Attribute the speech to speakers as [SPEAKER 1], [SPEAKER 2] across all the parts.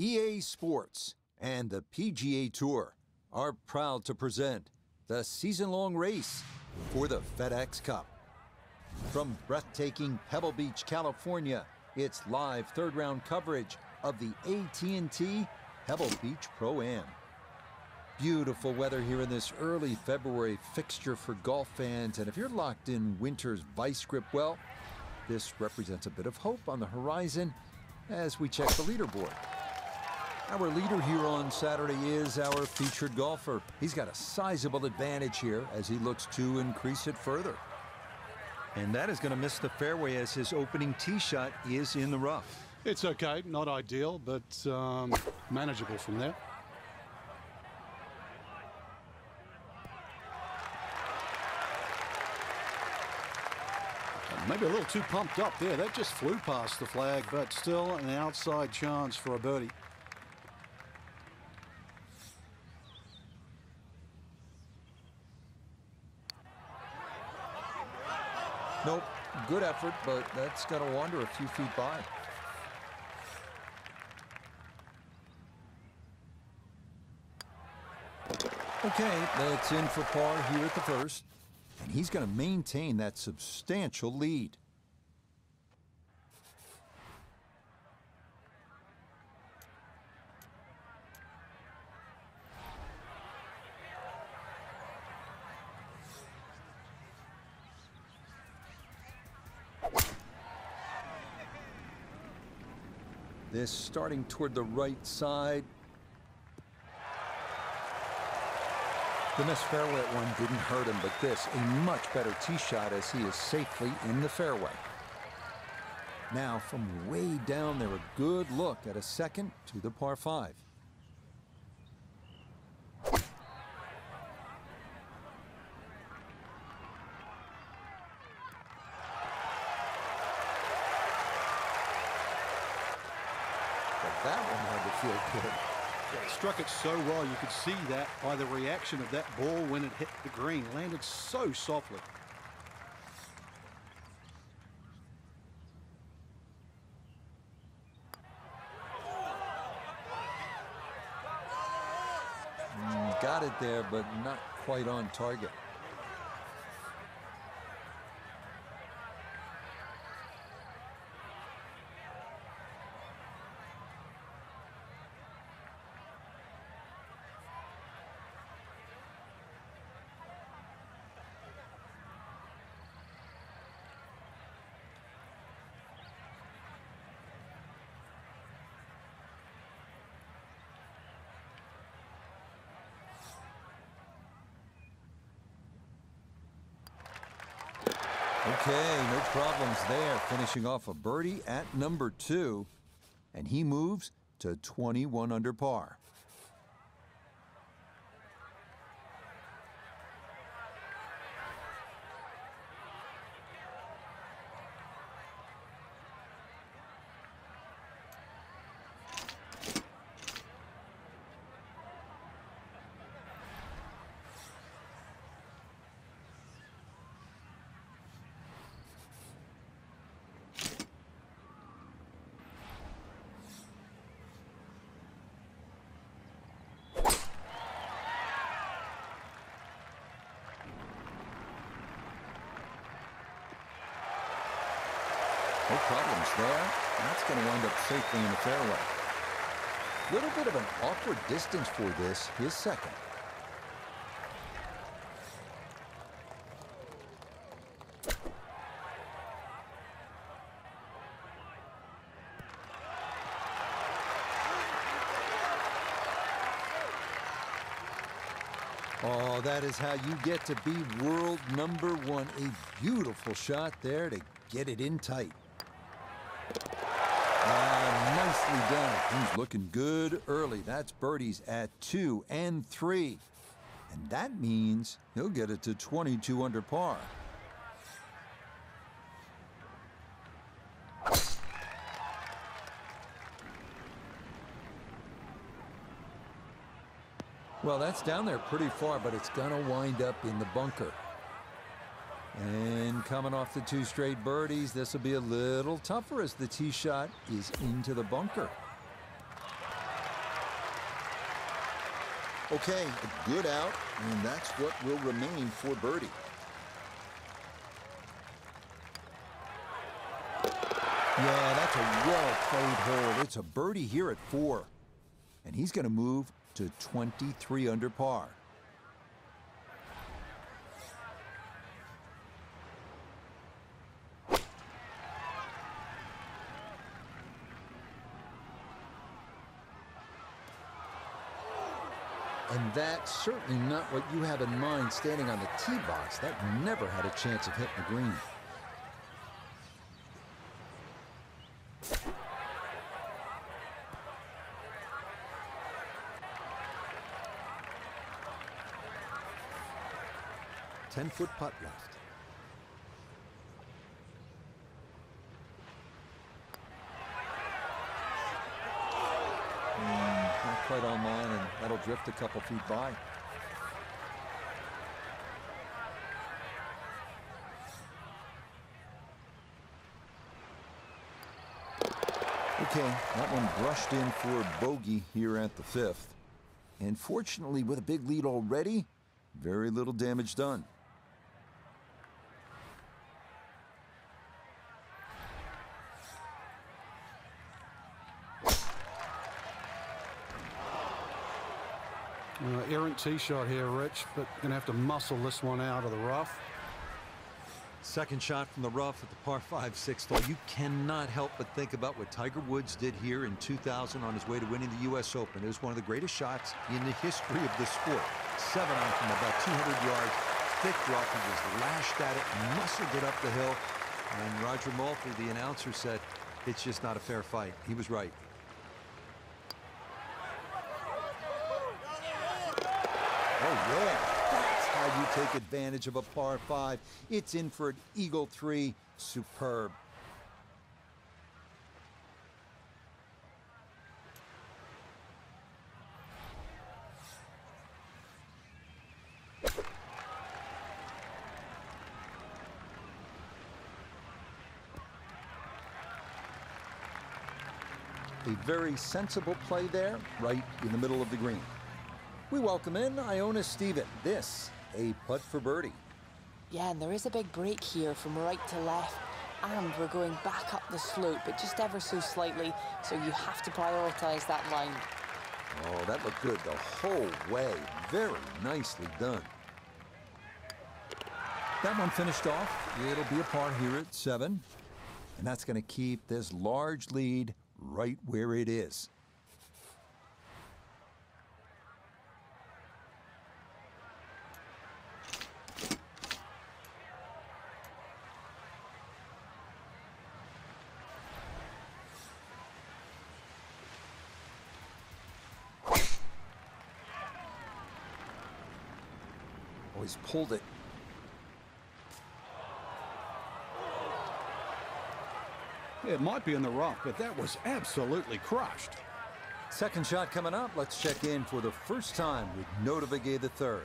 [SPEAKER 1] EA Sports and the PGA Tour are proud to present the season long race for the FedEx Cup. From breathtaking Pebble Beach, California, it's live third round coverage of the AT&T Pebble Beach Pro-Am. Beautiful weather here in this early February fixture for golf fans, and if you're locked in winter's vice grip, well, this represents a bit of hope on the horizon as we check the leaderboard. Our leader here on Saturday is our featured golfer. He's got a sizable advantage here as he looks to increase it further. And that is going to miss the fairway as his opening tee shot is in the rough.
[SPEAKER 2] It's okay, not ideal, but um, manageable from there. Maybe a little too pumped up there. That just flew past the flag, but still an outside chance for a birdie.
[SPEAKER 1] Nope, good effort, but that's got to wander a few feet by. Okay, that's in for par here at the first. And he's going to maintain that substantial lead. This starting toward the right side. The missed fairway one didn't hurt him, but this, a much better tee shot as he is safely in the fairway. Now, from way down there, a good look at a second to the par five. But that one had to feel good.
[SPEAKER 2] Yeah, struck it so well. You could see that by the reaction of that ball when it hit the green. Landed so softly.
[SPEAKER 1] Mm, got it there, but not quite on target. Okay, no problems there. Finishing off a birdie at number two. And he moves to 21 under par. No problems there. That's going to wind up safely in the fairway. Little bit of an awkward distance for this, his second. Oh, that is how you get to be world number one. A beautiful shot there to get it in tight. Ah, nicely done. He's looking good early. That's birdies at two and three. And that means he'll get it to 22 under par. Well, that's down there pretty far, but it's going to wind up in the bunker. And coming off the two straight birdies, this will be a little tougher as the tee shot is into the bunker. Okay, a good out, and that's what will remain for birdie. Yeah, that's a well-played hole. It's a birdie here at four. And he's going to move to 23 under par. And that's certainly not what you have in mind standing on the tee box. That never had a chance of hitting the green. Ten-foot putt left. Mm, not quite on line, and that'll drift a couple feet by. Okay, that one brushed in for a bogey here at the fifth. And fortunately, with a big lead already, very little damage done.
[SPEAKER 2] Uh, errant tee shot here, Rich, but going to have to muscle this one out of the rough.
[SPEAKER 3] Second shot from the rough at the par 5 sixth hole. You cannot help but think about what Tiger Woods did here in 2000 on his way to winning the U.S. Open. It was one of the greatest shots in the history of the sport. Seven on from about 200 yards. Thick rough. He was lashed at it, muscled it up the hill. And Roger Maltbie, the announcer, said, it's just not a fair fight. He was right.
[SPEAKER 1] Oh, yeah. That's how you take advantage of a par five. It's in for an eagle three. Superb. A very sensible play there, right in the middle of the green. We welcome in Iona Stephen. This, a putt for birdie.
[SPEAKER 4] Yeah, and there is a big break here from right to left. And we're going back up the slope, but just ever so slightly, so you have to prioritise that line.
[SPEAKER 1] Oh, that looked good the whole way. Very nicely done. That one finished off. It'll be a par here at seven. And that's going to keep this large lead right where it is. He's pulled it.
[SPEAKER 2] It might be in the rough, but that was absolutely crushed.
[SPEAKER 1] Second shot coming up. Let's check in for the first time with Notah Begay the third.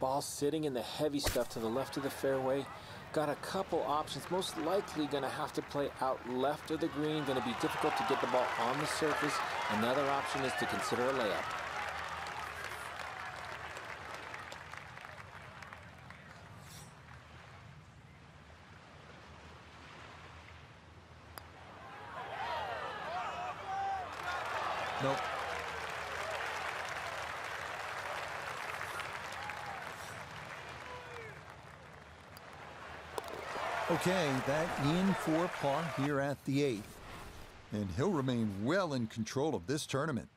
[SPEAKER 5] Ball sitting in the heavy stuff to the left of the fairway. Got a couple options. Most likely going to have to play out left of the green. Going to be difficult to get the ball on the surface. Another option is to consider a layup.
[SPEAKER 1] Nope. Okay, that in for par here at the eighth. And he'll remain well in control of this tournament.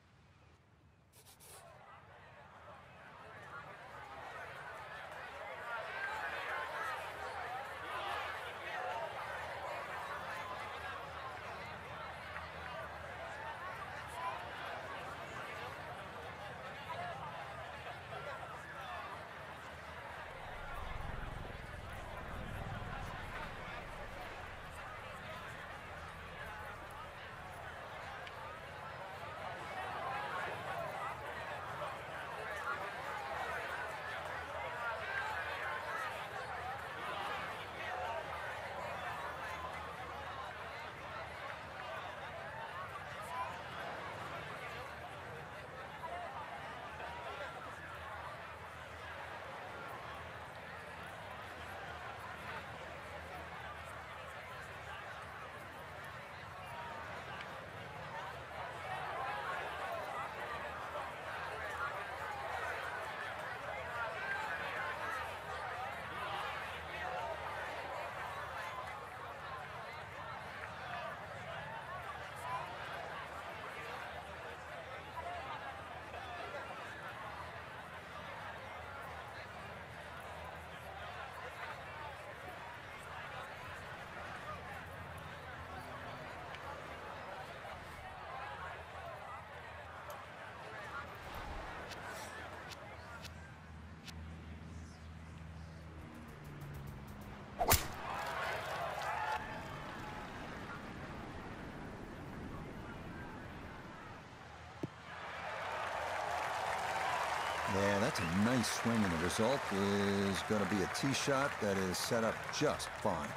[SPEAKER 1] That's a nice swing, and the result is going to be a tee shot that is set up just fine.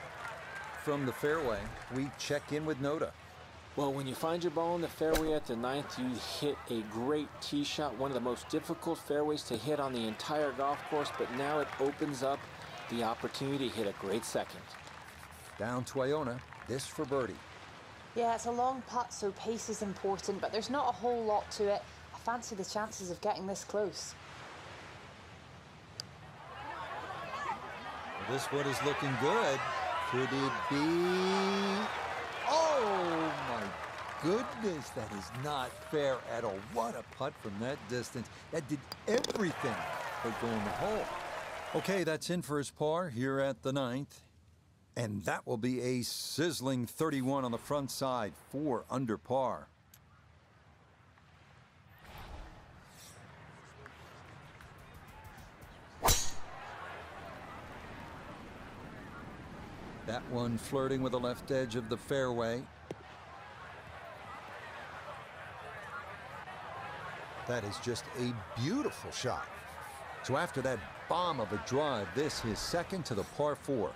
[SPEAKER 1] From the fairway, we check in with Notah.
[SPEAKER 5] Well, when you find your ball in the fairway at the ninth, you hit a great tee shot, one of the most difficult fairways to hit on the entire golf course, but now it opens up the opportunity to hit a great second.
[SPEAKER 1] Down to Iona, this for birdie.
[SPEAKER 4] Yeah, it's a long putt, so pace is important, but there's not a whole lot to it. I fancy the chances of getting this close.
[SPEAKER 1] This one is looking good. Could it be? Oh my goodness, that is not fair at all. What a putt from that distance. That did everything but go in the hole. Okay, that's in for his par here at the ninth. And that will be a sizzling 31 on the front side, four under par. That one flirting with the left edge of the fairway. That is just a beautiful shot. So after that bomb of a drive, this his second to the par four.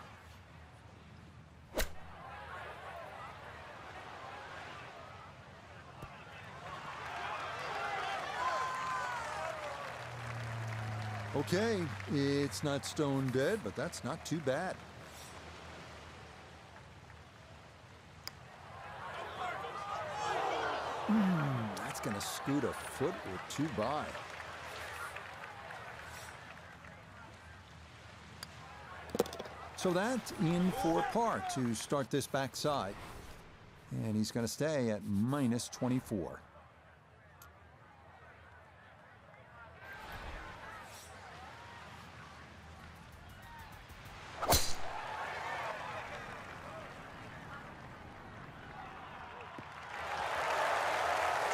[SPEAKER 1] Okay, it's not stone dead, but that's not too bad. Hmm, that's going to scoot a foot or two by. So that's in for par to start this backside. And he's going to stay at minus 24.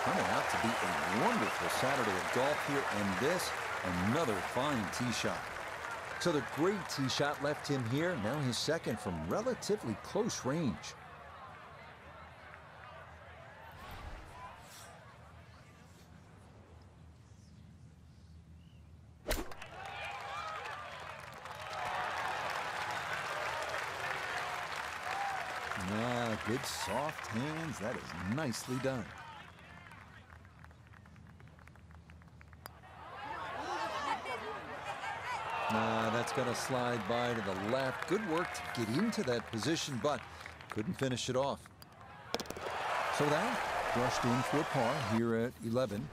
[SPEAKER 1] Turning out to be a wonderful Saturday of golf here, and this, another fine tee shot. So the great tee shot left him here, now his second from relatively close range. Ah, good soft hands. That is nicely done. Nah, that's going to slide by to the left. Good work to get into that position, but couldn't finish it off. So that brushed in for a par here at 11,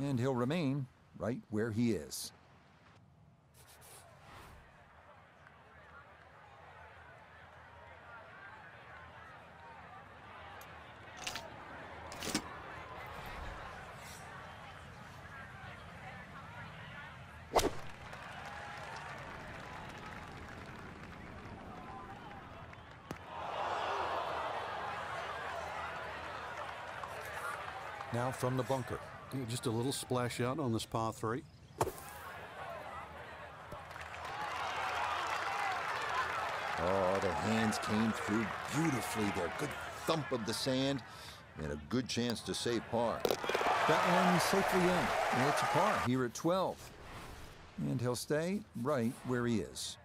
[SPEAKER 1] and he'll remain right where he is. Now from the bunker.
[SPEAKER 2] Just a little splash out on this par three.
[SPEAKER 1] Oh, the hands came through beautifully there. Good thump of the sand and a good chance to save par. That one safely in. And it's a par here at 12. And he'll stay right where he is.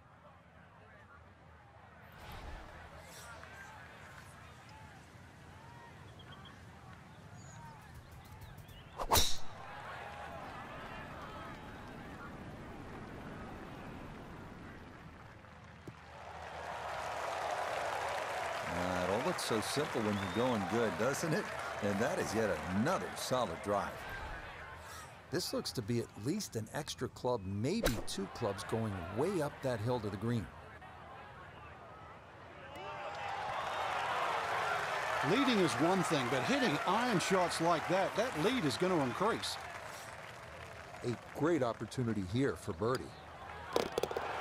[SPEAKER 1] Ah, it all looks so simple when you're going good, doesn't it? And that is yet another solid drive. This looks to be at least an extra club, maybe two clubs going way up that hill to the green.
[SPEAKER 2] Leading is one thing, but hitting iron shots like that, that lead is going to increase.
[SPEAKER 1] A great opportunity here for birdie.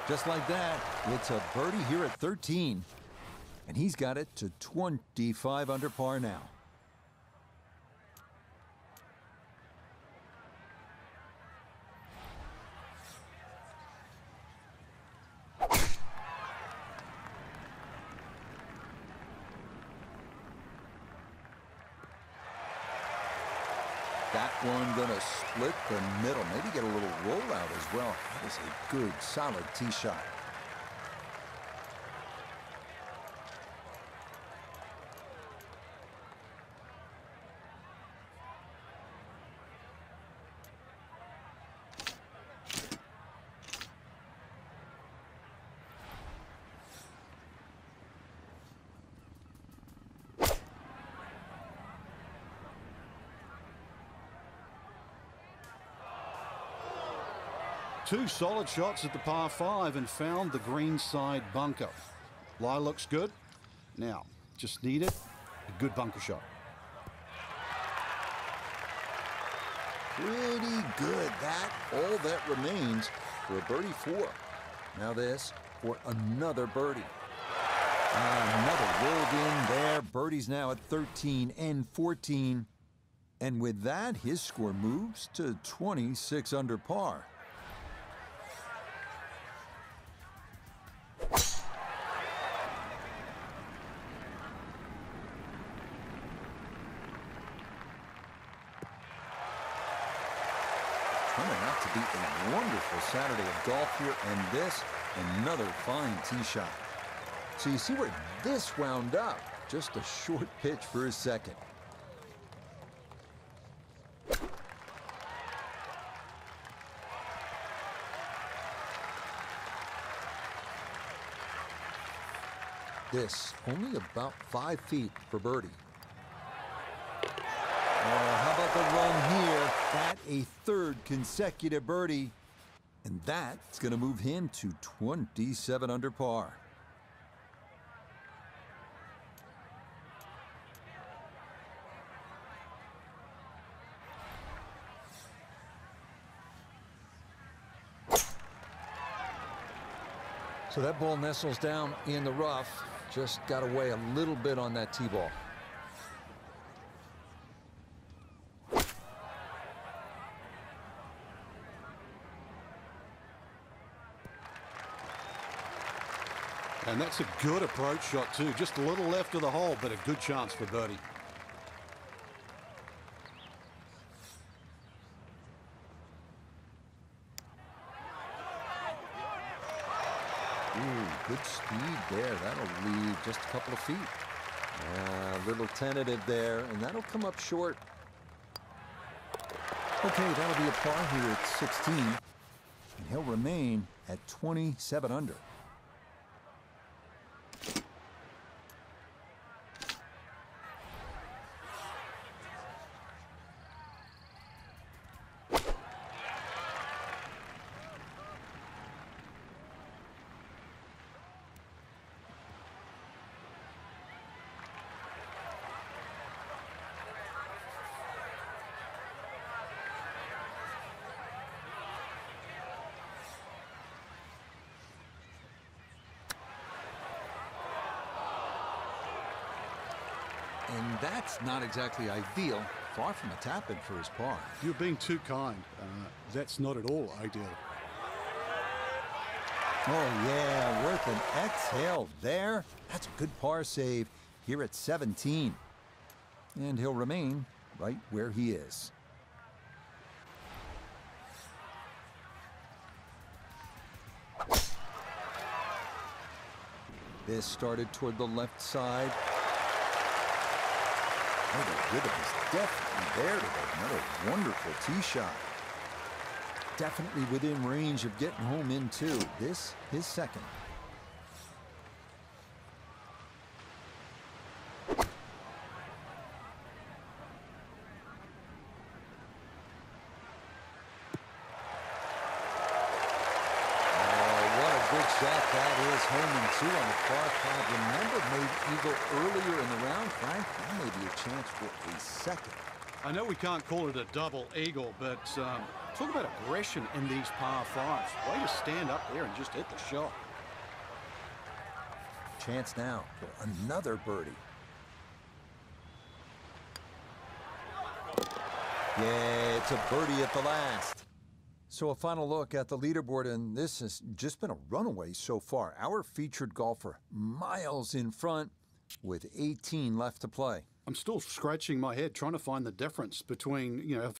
[SPEAKER 1] Just like that, it's a birdie here at 13. And he's got it to 25 under par now. that one going to split the middle. Maybe get a little rollout as well. That is a good, solid tee shot.
[SPEAKER 2] Two solid shots at the par five and found the green side bunker. Lie looks good. Now, just need it. A good bunker shot.
[SPEAKER 1] Pretty good. That all that remains for a birdie four. Now this for another birdie. Another in there. Birdie's now at 13 and 14. And with that, his score moves to 26 under par. Turning out to be a wonderful Saturday of golf here, and this, another fine tee shot. So you see where this wound up. Just a short pitch for a second. This only about five feet for birdie. Oh, how about the run here? That a third consecutive birdie. And that's going to move him to 27 under par.
[SPEAKER 3] So that ball nestles down in the rough. Just got away a little bit on that tee ball.
[SPEAKER 2] And that's a good approach shot too. Just a little left of the hole, but a good chance for birdie.
[SPEAKER 1] Ooh, good speed there. That'll leave just a couple of feet.
[SPEAKER 3] A little tentative there, and that'll come up short.
[SPEAKER 1] Okay, that'll be a par here at 16. And he'll remain at 27 under. And that's not exactly ideal. Far from a tap-in for his par.
[SPEAKER 2] You're being too kind. Uh, that's not at all ideal.
[SPEAKER 1] Oh, yeah, worth an exhale there. That's a good par save here at 17. And he'll remain right where he is. This started toward the left side. Oh, the rhythm is definitely there today. Another wonderful tee shot. Definitely within range of getting home in two. This, his second. Oh, shot that is. Home and two on the par five. Remember, made eagle earlier in the round, Frank? That may be a chance for a second.
[SPEAKER 2] I know we can't call it a double eagle, but um, talk about aggression in these par fives. Way to stand up there and just hit the shot.
[SPEAKER 1] Chance now for another birdie. Yeah, it's a birdie at the last. So a final look at the leaderboard, and this has just been a runaway so far. Our featured golfer miles in front with 18 left to play.
[SPEAKER 2] I'm still scratching my head trying to find the difference between, you know,